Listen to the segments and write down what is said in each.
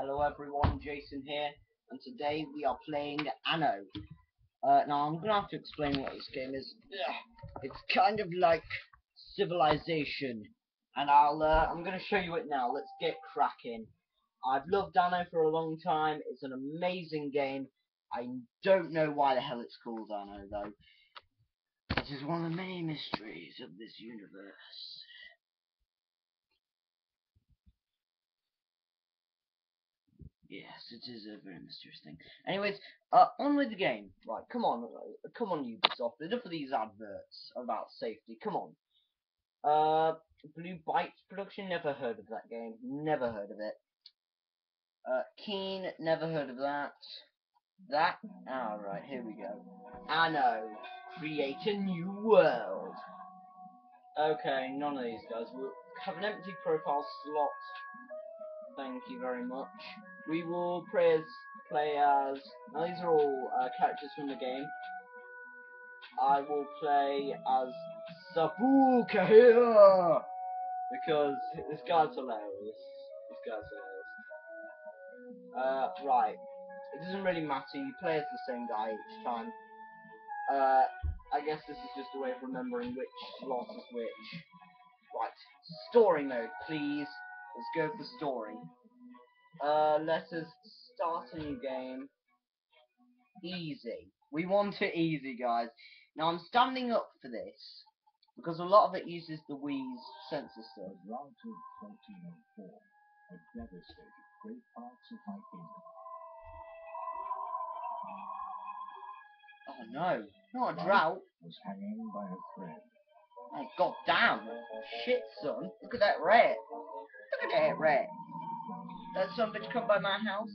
Hello everyone, Jason here, and today we are playing Anno. Uh, now I'm gonna have to explain what this game is. It's kind of like Civilization, and I'll uh, I'm gonna show you it now. Let's get cracking. I've loved Anno for a long time. It's an amazing game. I don't know why the hell it's called Anno though. It is one of the many mysteries of this universe. Yes, it is a very mysterious thing. Anyways, uh, on with the game. Right, come on, uh, come on, Ubisoft. Enough of these adverts about safety. Come on. Uh, Blue Bytes Production. Never heard of that game. Never heard of it. Uh, Keen. Never heard of that. That. Alright, here we go. Anno. Create a new world. Okay, none of these guys. We'll have an empty profile slot. Thank you very much. We will play as, play as now these are all uh, characters from the game. I will play as Sabu Kahir because this guy's hilarious. This guy's hilarious. Uh, right. It doesn't really matter. You play as the same guy each time. Uh, I guess this is just a way of remembering which slot is which. Right. Story mode, please. Let's go for story. Uh, let us start a new game. Easy. We want it easy, guys. Now, I'm standing up for this, because a lot of it uses the Wii's sensor stuff. Around 1404, had devastated great parts of my kingdom. Oh no, not a drought. Was hanging by a thread. Oh god damn. Shit, son. Look at that rat. Look at that rat. That son bitch come by my house?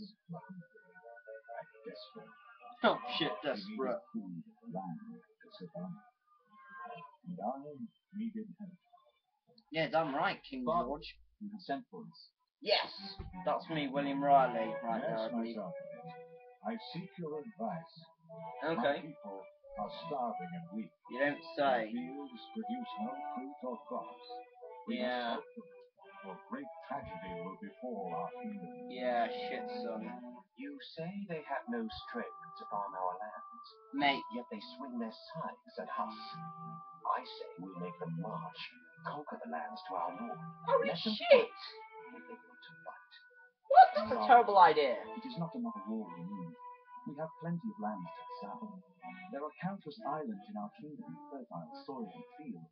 Oh shit, He needed desperate. food, land to survive. And I needed help. Yeah, damn right, King. George. You have sent for us. Yes, that's me, William Riley, right yes, there, I believe. I seek your advice. My Okay, people are starving and weak. you don't The say. fields produce no fruit or crops. We Yeah. Help them, or great tragedy will befall our kingdom. Yeah, shit, son. You say they have no strength to farm our lands, Mate, yet they swing their scythes at us. I say we make them march, conquer the lands to our north. holy Let them shit! fight if they want to fight. What? That's a terrible idea. It is not another war we need. We have plenty of land to the south. There are countless islands in our kingdom, fertile soil and fields.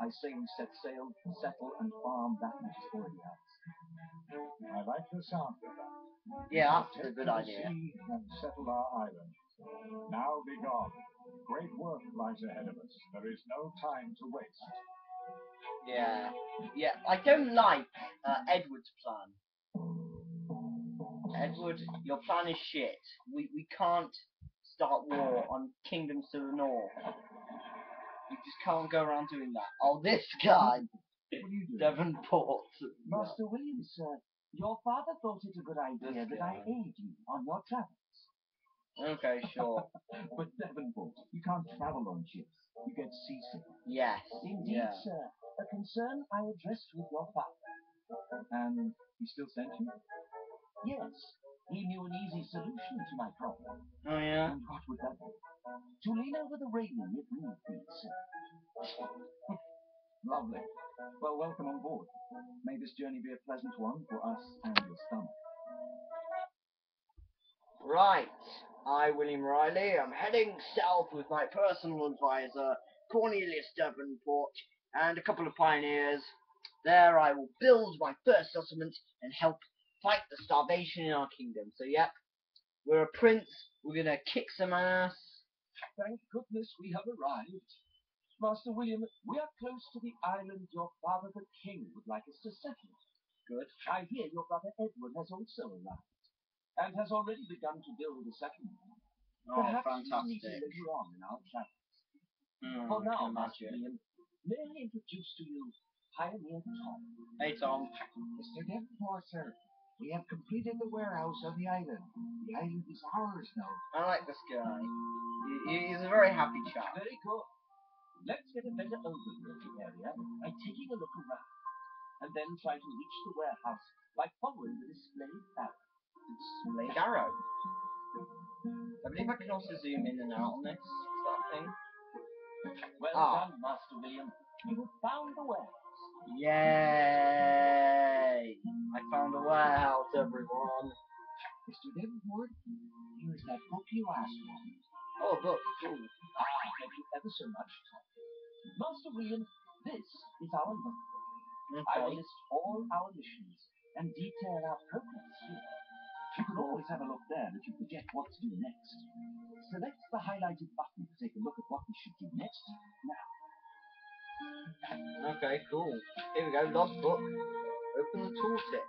I say we set sail, settle, and farm that next is already ours. I like the sound of that. Yeah, that's a good to idea. sea and settle our island. Now be gone. Great work lies ahead of us. There is no time to waste. Yeah. Yeah, I don't like uh, Edward's plan. Edward, your plan is shit. We we can't start war on kingdoms to the north. We just can't go around doing that. Oh, this guy, What you doing? Devonport. Master William, sir, your father thought it a good idea This that I aid you on your travels. Okay, sure. But Devonport, you can't travel on ships. You get seasick. Yes. Indeed, Yeah. sir, a concern I addressed with your father. And he still sent you? Yes, he knew an easy solution to my problem. Oh yeah. And what would that be? To lean over the railing if need be, sir. Lovely. Well, welcome on board. May this journey be a pleasant one for us and your stomach. Right. I, William Riley, am heading south with my personal advisor, Cornelius Devonport, and a couple of pioneers. There I will build my first settlement and help fight the starvation in our kingdom. So, yep, we're a prince. We're gonna kick some ass. Thank goodness we have arrived. Master William, we are close to the island your father the king would like us to settle. Good. I hear your brother Edward has also arrived, and has already begun to build a settlement. Oh, Perhaps we'll meet fantastic. him later on in our travels. Hmm, For now, Master. William, may I introduce to you Pioneer Tom? Hey, Tom. Mr. Devonport, sir, we have completed the warehouse on the island. The island is ours now. I like this guy. He, he's a very happy chap. Very good. Let's get a better overview of the area by taking a look around, and then try to reach the warehouse by following the displayed arrow. Blade arrow. I believe I can also zoom in and out on this. Is that a thing? Well Ah. done, Master William. You have found the warehouse. Yay! I found a warehouse, everyone. Mr. Davenport, here's that book you asked for. Oh, a book. Cool. Ah, thank you ever so much, Tom. Master William, this is our notebook. I will list all our missions and detail our progress here. You can always have a look there if you forget what to do next. Select the highlighted button to take a look at what we should do next. Okay, cool. Here we go. Lost book. Open the tooltip.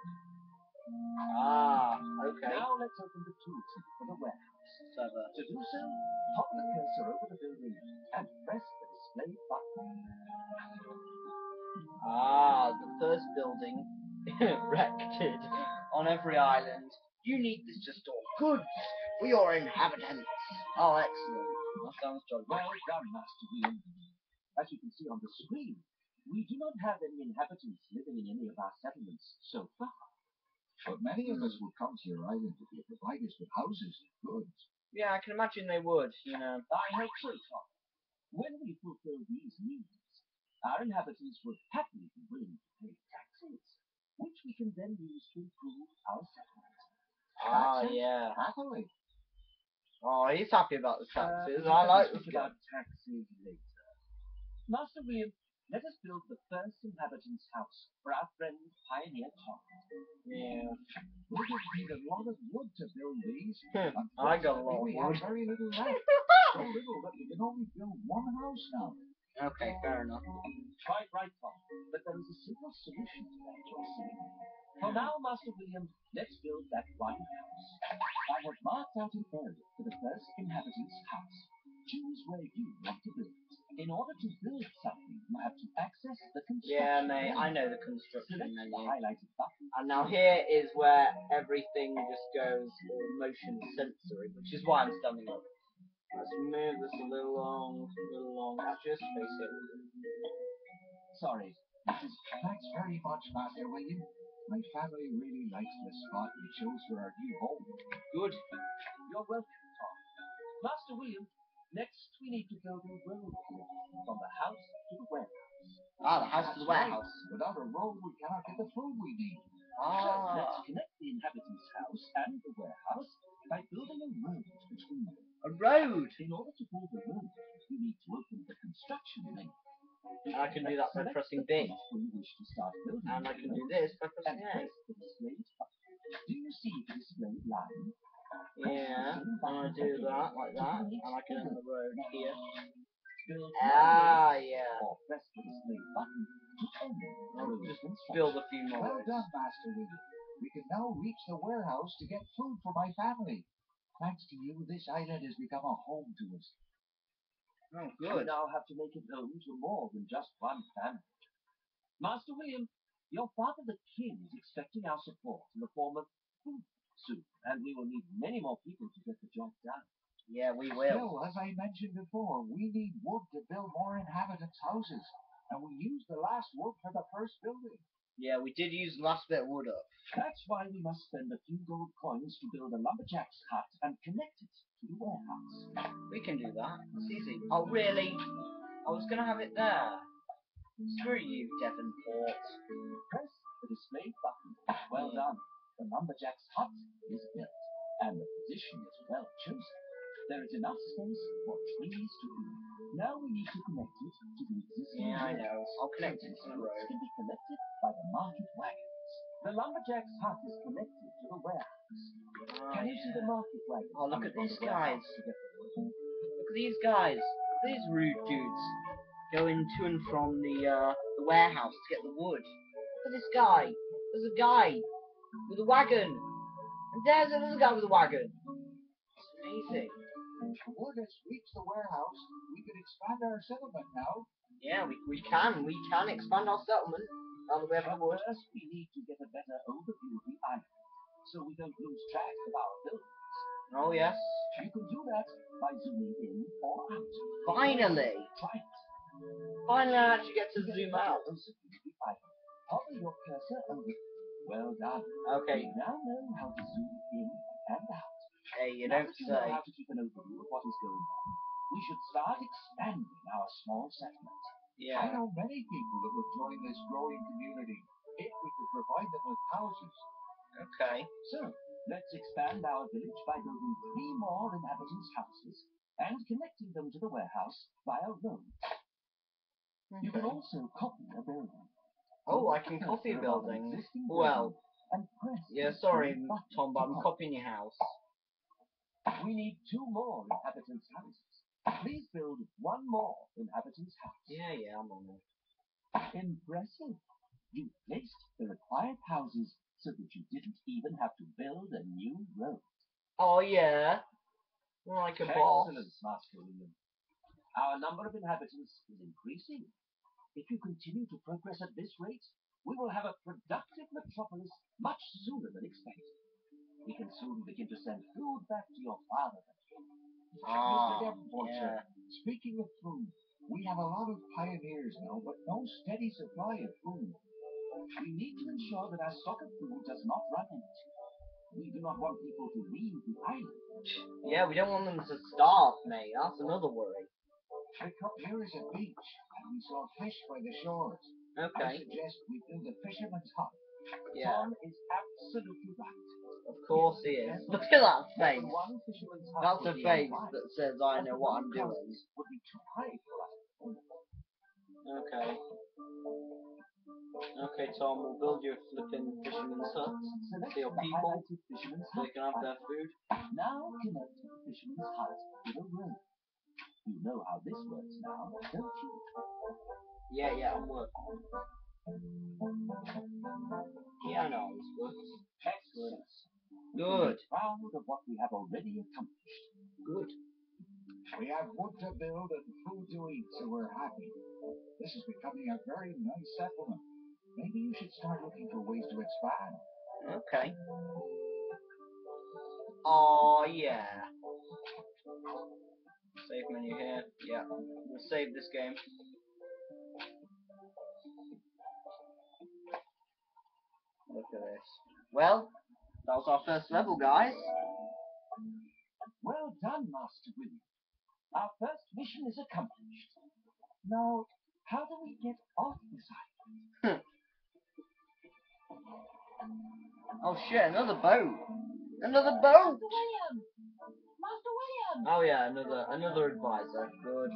Ah, okay. Now let's open the tooltip for the warehouse. Clever. To do so, pop the cursor over the building and press the display button. Ah, the first building erected on every island. You need this to store goods for your inhabitants. Oh, excellent. That sounds jolly. Well done, Master William. As you can see on the screen, we do not have any inhabitants living in any of our settlements so far. But many of us will come to your island if you provide us with houses and goods. Yeah, I can imagine they would, you know. I hope so, Tom. When we fulfill these needs, our inhabitants will happily be willing to pay taxes, which we can then use to improve our settlement. Ah, Taxes? yeah. Happily. Oh, he's happy about the Uh, taxes. we I like this about guy. taxes later. Master William, let us build the first inhabitant's house for our friend Pioneer Tom. Yeah. We're need a lot of wood to build these. Hmm, I got a lot of We have wood. very little left. so little that we can only build one house now. Okay, fair enough. Quite right, Tom. But there is a simple solution to that, you see. For now, Master William, let's build that one house. I have marked out an area for the first inhabitant's house. Choose where you want to build. In order to build something, you have to access the construction Yeah, mate, I know the construction Select the highlighted button. And now here is where everything just goes motion sensory, which is why I'm standing up. Let's move this a little long, a little long. Just face it. Sorry. Thanks very much, Master William. My family really likes the spot we chose for our new home. Good. You're welcome, Tom. Master William, next we need to build a road here from the house to the warehouse. Ah, the house to the warehouse. Without a road, we cannot get the food we need. So let's Ah, connect the inhabitant's house and the warehouse by building a road between them. a road. In order to build a road, you need to open the construction menu. I can do that by pressing B. place where you wish to start building And I can do this by pressing A. press the displayed button. Do you see the displayed line? Yeah, and I do that like that, and I can end the road here. Ah, yeah. roads, or press the displayed button to end the I'll just construction. Build a few more Well done, Master William. We can now reach the warehouse to get food for my family. Thanks to you, this island has become a home to us. Oh, good. We good. now have to make it home to more than just one family. Master William, your father the king is expecting our support in the form of food soon, and we will need many more people to get the job done. Yeah, we will. Still, as I mentioned before, we need wood to build more inhabitants' houses. And we used the last wood for the first building. Yeah, we did use the last bit of wood up. That's why we must spend a few gold coins to build a lumberjack's hut and connect it to the warehouse. We can do that. It's easy. Oh, really? I was gonna have it there. Screw you, Devonport. Press the display button. Well done. The lumberjack's hut is built, and the position is well chosen. There is enough space for trees to grow. Now we need to connect it to the existing Yeah, I know. I'll connect it to the road. can be collected by the market wagons. The lumberjack's hut is connected to the warehouse. Oh, Can you see the market wagons? Oh, look at these the guys. To get the wood? Look at these guys. These rude dudes going to and from the uh, the warehouse to get the wood. Look at this guy. There's a guy with a wagon. And there's another guy with a wagon. It's amazing. Wood has reached the warehouse. We can expand our settlement now. Yeah, we, we can. We can expand our settlement. Now that we have the But wood. first, we need to get a better overview of the island, so we don't lose track of our buildings. Oh, yes. You can do that by zooming in or out. Finally. Try it. Finally, I actually get to zoom out. overview of the island. Hover your cursor over. Well done. Okay, We now know how to zoom in and out. hey, you now don't you know say. how to keep an overview of what is going on, we should start expanding our small settlement. Yeah. I know many people that would join this growing community if we could provide them with houses. Okay. So, let's expand our village by building three more inhabitants' houses and connecting them to the warehouse via roads. You can mm-hmm. also copy a building. Oh, I can copy a cursor above an building. existing Well, building and press Yeah, sorry, Tom, but I'm copying your house. We need two more inhabitants' houses. Please build one more inhabitants' house. Yeah, yeah, I'm on it. Impressive. You placed the required houses so that you didn't even have to build a new road. Oh, yeah. Like a boss. Excellent, Master William. Our number of inhabitants is increasing. If you continue to progress at this rate, we will have a productive metropolis much sooner than expected. We can soon begin to send food back to your father. Ah. Yeah. speaking of food, we have a lot of pioneers now, but no steady supply of food. We need to ensure that our stock of food does not run out. We do not want people to leave the island. Yeah, we don't want them to starve, mate. That's another worry. The cup here is a beach, and we saw fish by the shores. I suggest we build a fisherman's hut. Yeah, Tom is absolutely right. of course he is. Look at that face. One fisherman's hut That's a face that says, I know what I'm doing. Would be too high for us. Okay. Okay, Tom, we'll build you a flipping fisherman's hut for your people so they can have their food. Now connect the fisherman's hut to the road. You know how this works now, don't you? Yeah, yeah, I'm working. Yeah, I know how this works. Excellent. Good, proud of what we have already accomplished. good. We have wood to build and food to eat, so we're happy. This is becoming a very nice settlement. Maybe you should start looking for ways to expand. Okay. Oh yeah. Save menu here. Yeah. We'll save this game. Look at this. Well, that was our first level, guys. Well done, Master William. Our first mission is accomplished. Now, how do we get off this island? Oh shit, another boat. Another boat. Master William! Master William! Oh yeah, another another advisor. Good.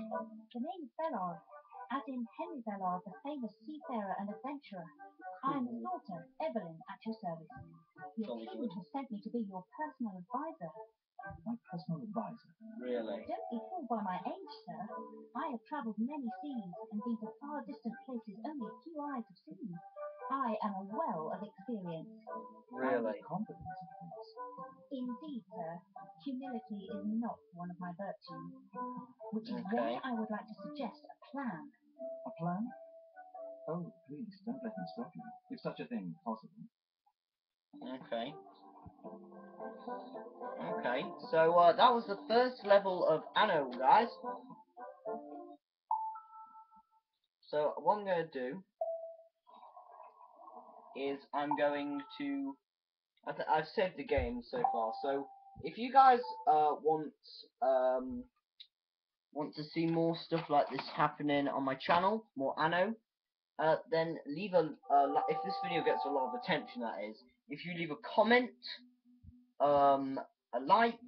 The name is Bellard, as in Henry Bellard, the famous seafarer and adventurer. I am his hmm. daughter, Evelyn, at your service. Your Jolly king has sent me to be your personal advisor. My personal advisor. Really. Don't be fooled by my age, sir. I have travelled many seas and been to far distant places only a few eyes have seen. I am a well of experience. Really. And humility is not one of my virtues, which is Okay. why I would like to suggest a plan. A plan? Oh, please, don't let me stop you. If such a thing is possible. Okay. Okay, so uh, that was the first level of Anno, guys. So what I'm going to do is I'm going to I th- I've saved the game so far. So if you guys uh, want um, want to see more stuff like this happening on my channel, more Anno, uh, then leave a uh, if this video gets a lot of attention. That is, if you leave a comment, um, a like,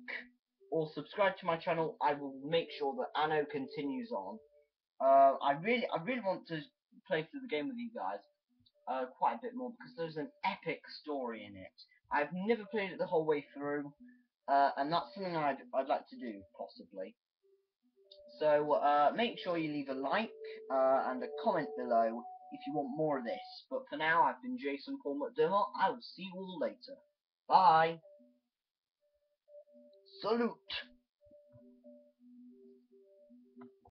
or subscribe to my channel, I will make sure that Anno continues on. Uh, I really, I really want to play through the game with you guys uh, quite a bit more because there's an epic story in it. I've never played it the whole way through, uh, and that's something I'd, I'd like to do, possibly. So, uh, make sure you leave a like, uh, and a comment below if you want more of this. But for now, I've been Jason Paul McDermott. I will see you all later. Bye. Salute.